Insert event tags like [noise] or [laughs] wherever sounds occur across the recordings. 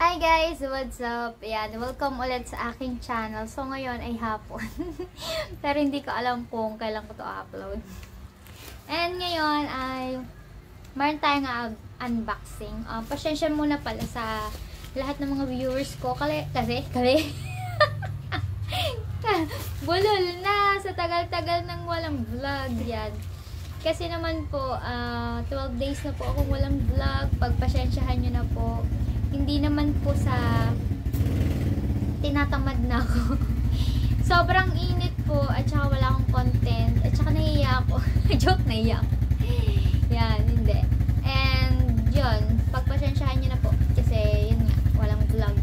Hi guys! What's up? Ayan, welcome ulit sa aking channel. So ngayon ay hapon. [laughs] Pero hindi ko alam kung kailan ko to upload. And ngayon ay meron tayong unboxing. Uh, pasensya muna pala sa lahat ng mga viewers ko. Kali, kasi, kali. Bulol na sa tagal-tagal ng walang vlog yan. Kasi naman po, uh, 12 days na po akong walang vlog. Pagpasensyahan nyo na po hindi naman po sa tinatamad na ako. [laughs] Sobrang init po at saka wala akong content at saka nahiya ako. [laughs] Joke, nahiya ako. [laughs] Yan, hindi. And, yun, pagpasensyahan nyo na po. Kasi, yun nga, walang vlog.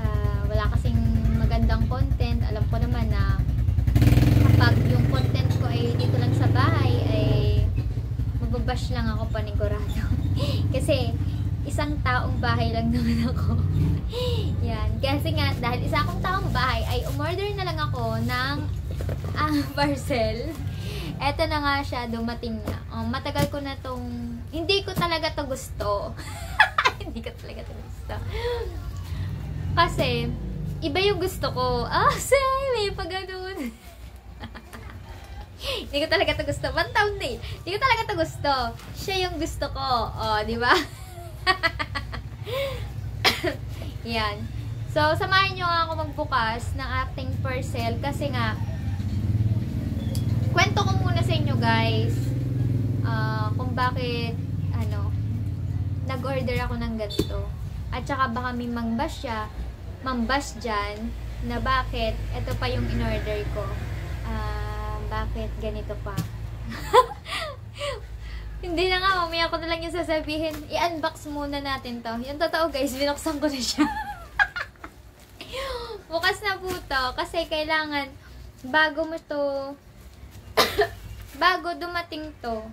Uh, wala kasing magandang content. Alam ko naman na kapag yung content ko ay dito lang sa bahay, ay mababash lang ako panigurado. Kasi, isang taong bahay lang naman ako. [laughs] Yan. Kasi nga, dahil isa akong taong bahay, ay umorder na lang ako ng uh, [laughs] parcel. Eto na nga siya, dumating na. Um, matagal ko na tong, hindi ko talaga to gusto. [laughs] hindi ko talaga to gusto. Kasi, iba yung gusto ko. Ah, oh, say, may pa. Hindi ko talaga to gusto. One taon na eh. Hindi ko talaga to gusto. Siya yung gusto ko. Oh, di ba? [laughs] Yan. So, samahan nyo ako magbukas ng acting parcel kasi nga, kwento ko muna sa inyo guys uh, kung bakit ano, nag-order ako ng ganito. At saka baka may mangbas siya, mambas dyan, na bakit, ito pa yung in-order ko. Uh, bakit ganito pa. [laughs] Hindi na nga, mamaya ko na lang yung sasabihin. I-unbox muna natin to. Yung totoo guys, binuksan ko na siya. [laughs] Bukas na po to. Kasi kailangan, bago mo to, [coughs] bago dumating to,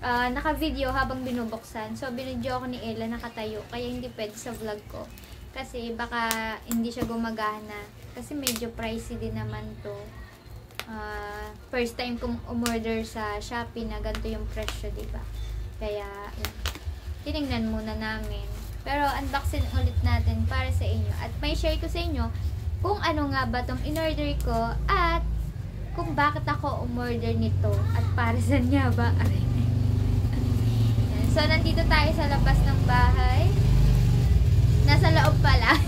uh, naka-video habang binubuksan. So, binidyo ako ni Ella nakatayo. Kaya hindi pwede sa vlog ko. Kasi baka hindi siya gumagana. Kasi medyo pricey din naman to uh, first time kong umorder sa Shopee na ganito yung presyo, di ba? Kaya, yun. tinignan muna namin. Pero, unboxing ulit natin para sa inyo. At may share ko sa inyo kung ano nga ba tong in-order ko at kung bakit ako umorder nito at para [laughs] sa niya ba. So, nandito tayo sa labas ng bahay. Nasa loob pala.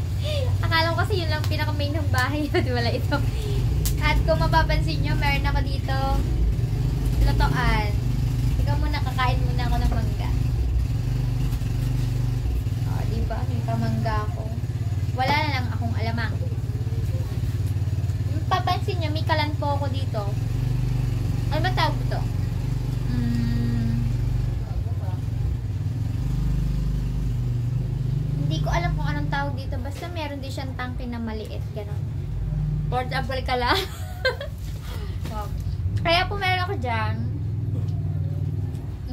[laughs] Akala ko kasi yun lang pinaka-main ng bahay. [laughs] Wala ito. At kung mapapansin nyo, meron ako dito lotoan. Ikaw muna, kakain muna ako ng mangga. O, oh, diba? May pamangga ako. Wala na lang akong alamang. Papansin nyo, may kalan po ako dito. Ano ba tawag ito? Hmm, hindi ko alam kung anong tawag dito. Basta meron din siyang tangke na maliit. Ganon. Portable ka lang. [laughs] wow. Kaya po meron ako dyan.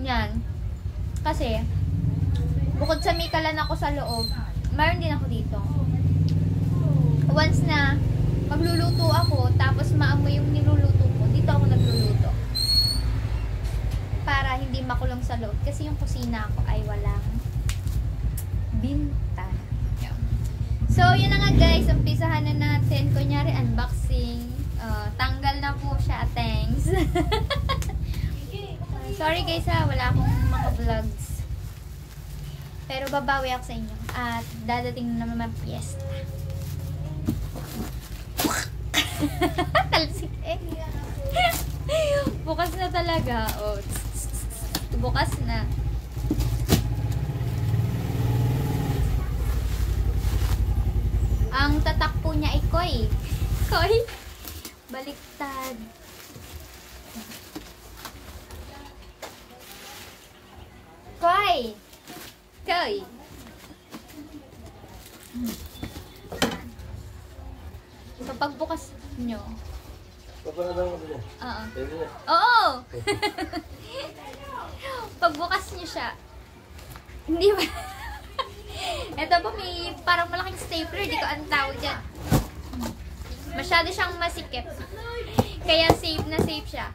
Yan. Kasi, bukod sa may kalan ako sa loob, meron din ako dito. Once na magluluto ako, tapos maamoy yung niluluto ko, dito ako nagluluto. Para hindi makulong sa loob. Kasi yung kusina ko ay walang binta. So, yun na nga guys. Umpisahan na natin. Kunyari, unboxing. Uh, tanggal na po siya. Thanks. [laughs] Sorry guys ha. Wala akong mga vlogs. Pero babawi ako sa inyo. At dadating na naman fiesta. [laughs] Talsik eh. [laughs] Bukas na talaga. Oh, bukas na. Ang tatak po niya ay koy. Koy? Baliktad. Koy! Koy! So, pagbukas nyo. Papanadang mo din. Oo. Oo! [laughs] pagbukas nyo siya, hindi ba? [laughs] Ito po may parang malaking stapler. Di ko ang tawag dyan. Masyado siyang masikip. Kaya safe na safe siya.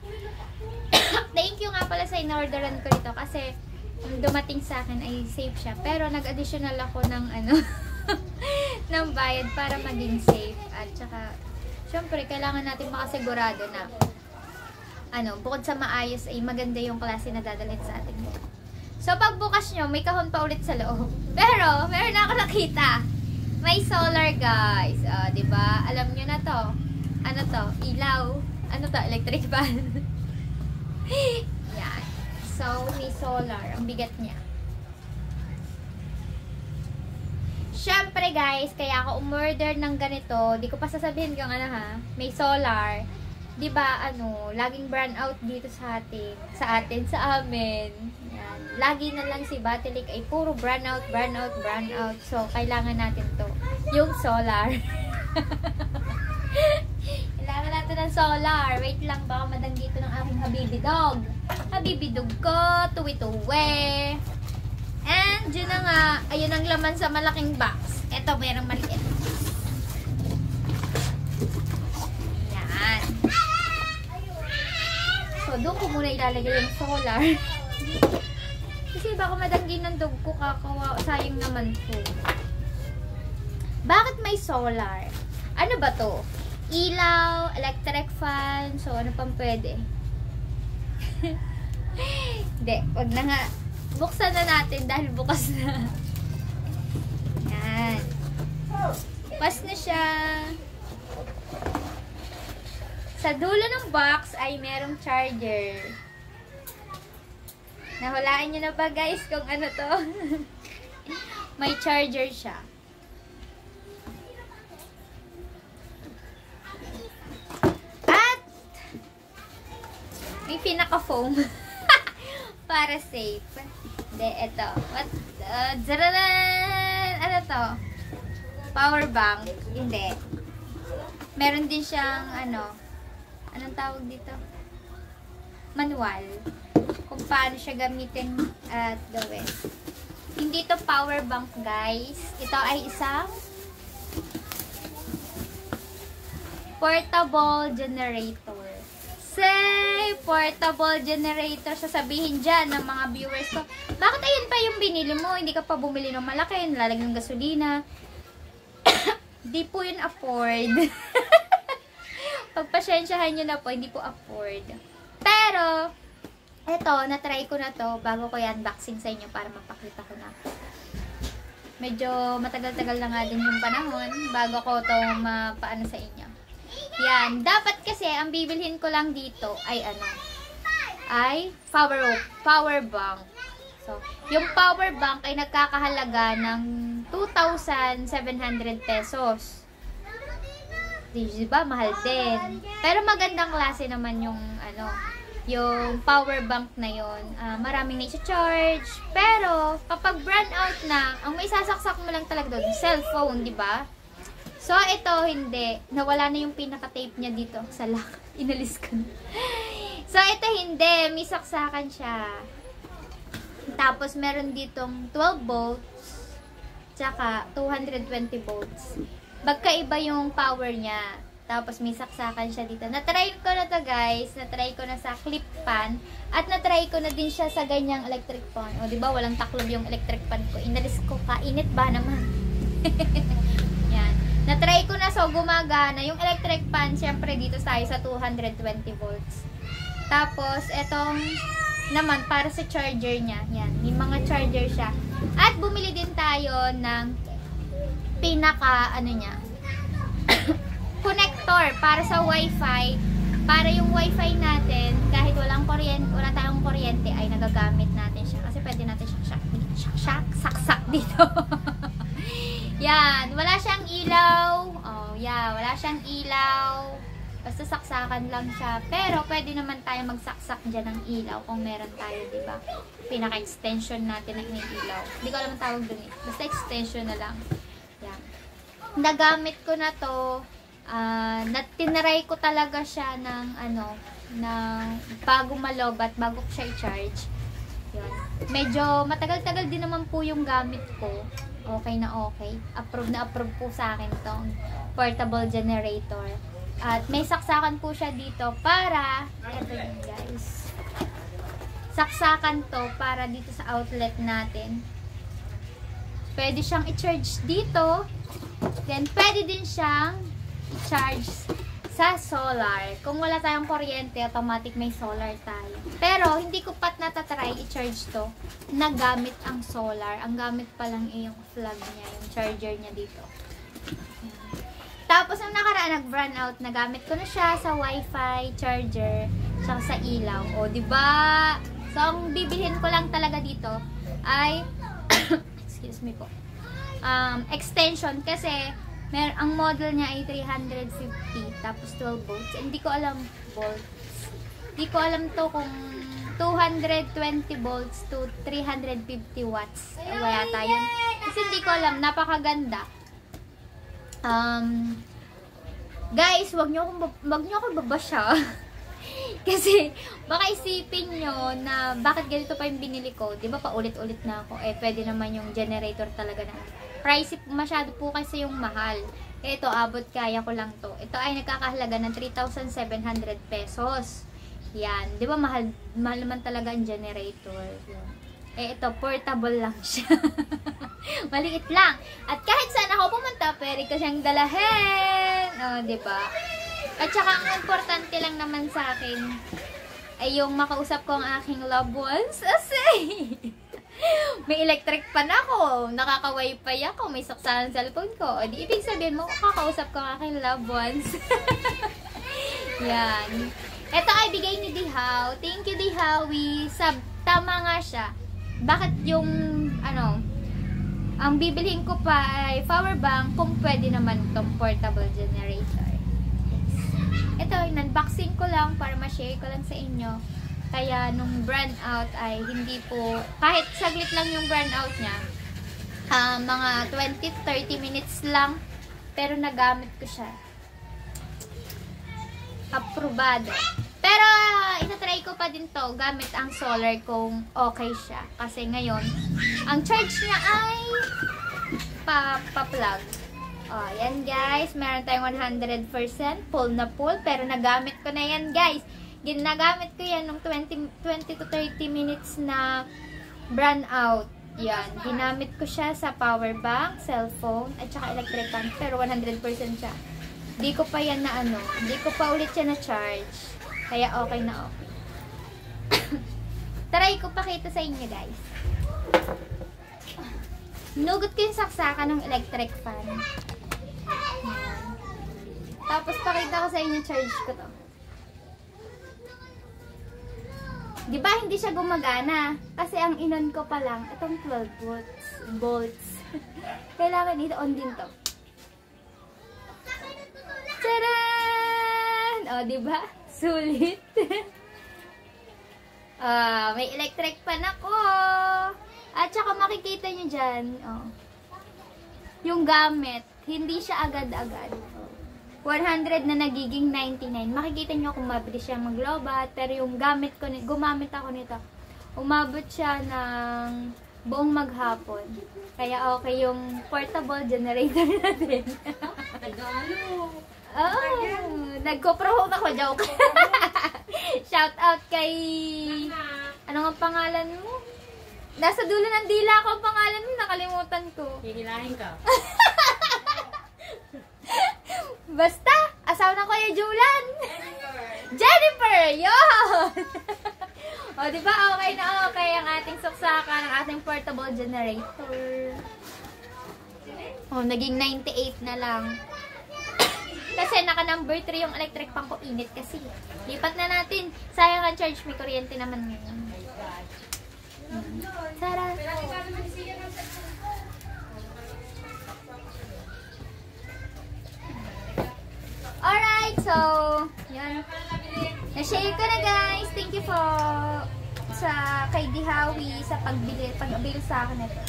[coughs] Thank you nga pala sa in-orderan ko dito kasi dumating sa akin ay safe siya. Pero nag-additional ako ng ano, [laughs] ng bayad para maging safe. At saka, syempre, kailangan natin makasigurado na ano, bukod sa maayos ay maganda yung klase na dadalhin sa atin. So, pagbukas nyo, may kahon pa ulit sa loob. [laughs] Pero, meron na ako nakita. May solar, guys. O, di ba? Alam nyo na to. Ano to? Ilaw. Ano to? Electric fan. [laughs] Yan. So, may solar. Ang bigat niya. Siyempre, guys, kaya ako umorder ng ganito. Di ko pa sasabihin kung ano ha. May solar. 'di ba ano, laging brown out dito sa atin, sa atin, sa amin. Lagi na lang si Batilik ay puro brown out, brown out, brown out. So, kailangan natin 'to. Yung solar. [laughs] kailangan natin ng solar. Wait lang, baka madang dito ng aking habibi dog. Habibi dog ko, tuwi-tuwi. And, yun na nga, ayun ang laman sa malaking box. Ito, merong maliit. Yan. So, doon ko muna ilalagay yung solar. [laughs] Kasi baka madanggi ng dog ko kakawa. Sayang naman po. Bakit may solar? Ano ba to? Ilaw, electric fan, so ano pang pwede? [laughs] Hindi, wag na nga. Buksan na natin dahil bukas na. Yan. Pas na siya. Sa dulo ng box ay merong charger. Nahulaan nyo na ba guys kung ano to? [laughs] May charger siya. At may pinaka-foam [laughs] para safe. Hindi, ito. What? Uh, zararan! Ano to? Power bank. Hindi. Meron din siyang ano, anong tawag dito? Manual. Kung paano siya gamitin at gawin. Hindi to power bank, guys. Ito ay isang portable generator. Say, portable generator. Sasabihin dyan ng mga viewers ko, bakit ayun pa yung binili mo? Hindi ka pa bumili ng malaki, nalalagyan ng gasolina. [coughs] Di po yun afford. [laughs] Pagpasensyahan nyo na po, hindi po afford. Pero, eto, na-try ko na to bago ko i-unboxing sa inyo para mapakita ko na. Medyo matagal-tagal na nga din yung panahon bago ko to mapaano sa inyo. Yan. Dapat kasi, ang bibilhin ko lang dito ay ano, ay power, power bank. So, yung power bank ay nagkakahalaga ng 2,700 pesos. Di ba? Mahal din. Pero magandang klase naman yung ano, yung power bank na yon. Uh, maraming na-charge. Pero, kapag brand out na, ang may sasaksak mo lang talaga doon, cellphone, di ba? So, ito, hindi. Nawala na yung pinaka-tape niya dito sa lock. [laughs] Inalis ko. So, ito hindi. May saksakan siya. Tapos, meron ditong 12 volts. Tsaka, 220 volts. Magkaiba yung power niya. Tapos, may saksakan siya dito. Natry ko na to guys. Natry ko na sa clip pan. At natry ko na din siya sa ganyang electric fan. O, ba Walang taklob yung electric fan ko. Inalis ko. Kainit ba naman? [laughs] Yan. Na-try ko na so gumagana. Yung electric fan, syempre dito tayo sa 220 volts. Tapos, etong naman para sa charger niya. Yan, may mga charger siya. At bumili din tayo ng pinaka, ano niya, connector para sa wifi. Para yung wifi natin, kahit walang kuryente, wala tayong kuryente, ay nagagamit natin siya. Kasi pwede natin siyang shak, shak, shak, saksak dito. [laughs] Yan, wala siyang ilaw. Oh, yeah, wala siyang ilaw. Basta saksakan lang siya. Pero pwede naman tayo magsaksak dyan ng ilaw kung meron tayo, di ba? Pinaka-extension natin ng ilaw. Hindi ko alam ang tawag dun eh. Basta extension na lang. Yan. Nagamit ko na to. Uh, tinaray ko talaga siya ng ano, ng bago malobat, bago siya i-charge. Yan. Medyo matagal-tagal din naman po yung gamit ko okay na okay. Approve na approve po sa akin tong portable generator. At may saksakan po siya dito para, eto yun guys. saksakan to para dito sa outlet natin. Pwede siyang i-charge dito. Then, pwede din siyang i-charge sa solar. Kung wala tayong kuryente, automatic may solar tayo. Pero, hindi ko pat natatry i-charge to na gamit ang solar. Ang gamit pa lang eh, yung plug niya, yung charger niya dito. Tapos, nung nakaraan, nag-run out, nagamit ko na siya sa wifi, charger, saka sa ilaw. O, ba? So, ang bibilhin ko lang talaga dito ay, [coughs] excuse me po, um, extension kasi mer ang model niya ay 350 tapos 12 volts. Hindi ko alam volts. Hindi ko alam to kung 220 volts to 350 watts. Wala yata yun. Kasi hindi ko alam. Napakaganda. Um, guys, wag niyo akong, wag niyo akong babasya. [laughs] Kasi, baka isipin nyo na bakit ganito pa yung binili ko. Di ba paulit-ulit na ako. Eh, pwede naman yung generator talaga na. Pricey, masyado po kasi yung mahal. Eh, ito, abot kaya ko lang to. Ito ay nagkakahalaga ng 3,700 pesos. Yan. Di ba mahal, mahal naman talaga ang generator. Yan. Eh, ito, portable lang [laughs] siya. Maliit lang. At kahit saan ako pumunta, pwede ko siyang dalahin. O, oh, di ba? At saka, ang importante lang naman sa akin, ay yung makausap ko ang aking loved ones. [laughs] Kasi, may electric pan ako, nakaka-wifi ako, may saksalan sa cellphone ko. O, di ibig sabihin mo, kakausap ko ang aking loved ones. [laughs] Yan. Ito ay bigay ni Dihaw. Thank you, Dihawi. Sab tama nga siya. Bakit yung, ano, ang bibilihin ko pa ay power bank kung pwede naman itong portable generator. Ito, in-unboxing ko lang para ma-share ko lang sa inyo. Kaya nung brand out ay hindi po, kahit saglit lang yung brand out niya, ah, mga 20-30 minutes lang, pero nagamit ko siya. Aprobado. Pero, uh, itatry ko pa din to gamit ang solar kung okay siya. Kasi ngayon, ang charge niya ay pa-plug. Oh, yan guys. Meron tayong 100% full na full. Pero nagamit ko na yan guys. Ginagamit ko yan nung 20, 20 to 30 minutes na brand out. Yan. Ginamit ko siya sa power bank, cellphone, at saka electric fan. Pero 100% siya. Di ko pa yan na ano. Di ko pa ulit siya na charge. Kaya okay na okay. [coughs] Try ko pakita sa inyo guys. Nugot ko yung saksakan ng electric fan. Tapos pakita ko sa inyo charge ko to. Di ba hindi siya gumagana? Kasi ang inon ko pa lang, itong 12 volts. volts. [laughs] Kailangan ito on din to. Charan! O, di ba? Sulit. [laughs] Ah, may electric pan ako. At saka makikita nyo dyan, oh, yung gamit, hindi siya agad-agad. 100 na nagiging 99. Makikita nyo kung mabilis siya maglobat. Pero yung gamit ko, gumamit ako nito, umabot siya ng buong maghapon. Kaya okay yung portable generator [laughs] natin. Tagalog. Oo. Nagko-promote ako, joke. [laughs] Shout out kay... Ano nga pangalan mo? Nasa dulo ng dila ko ang pangalan mo, nakalimutan ko. Hihilahin ka. [laughs] Basta, asawa na Kuya Julan. Jennifer! Yun! [laughs] o, di ba okay na okay ang ating saksakan, ang ating portable generator. O, naging 98 na lang. Kasi naka number 3 yung electric pan ko, init kasi. Lipat na natin. Sayang ang charge, may kuryente naman ngayon. Tara! Alright, so, yan. Na-share ko na guys. Thank you for sa kay Dihawi sa pagbili, pag-avail sa akin ito.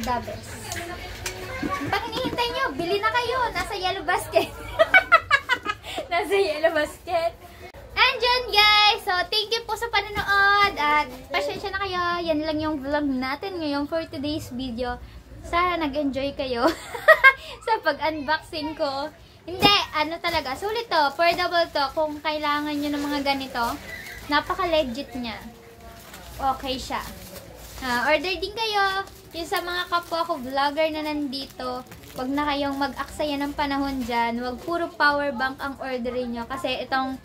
The best. Pag hinihintay nyo, bili na kayo. Nasa yellow basket. [laughs] Nasa yellow basket. And yun guys, so thank you po sa panonood at pasensya na kayo. Yan lang yung vlog natin ngayon for today's video. Sana nag-enjoy kayo [laughs] sa pag-unboxing ko. Hindi, ano talaga, sulit to, affordable to kung kailangan nyo ng mga ganito. Napaka-legit niya. okay siya. Ah, order din kayo. Yung sa mga kapwa ko vlogger na nandito, wag na kayong mag-aksaya ng panahon dyan. Wag puro power bank ang orderin nyo. Kasi itong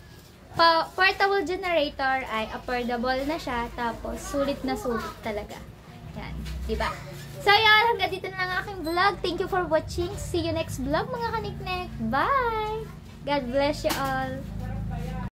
portable generator ay affordable na siya. Tapos, sulit na sulit talaga. Yan. Diba? So, yan. Hanggang dito na lang ang aking vlog. Thank you for watching. See you next vlog, mga kaniknek. Bye! God bless you all.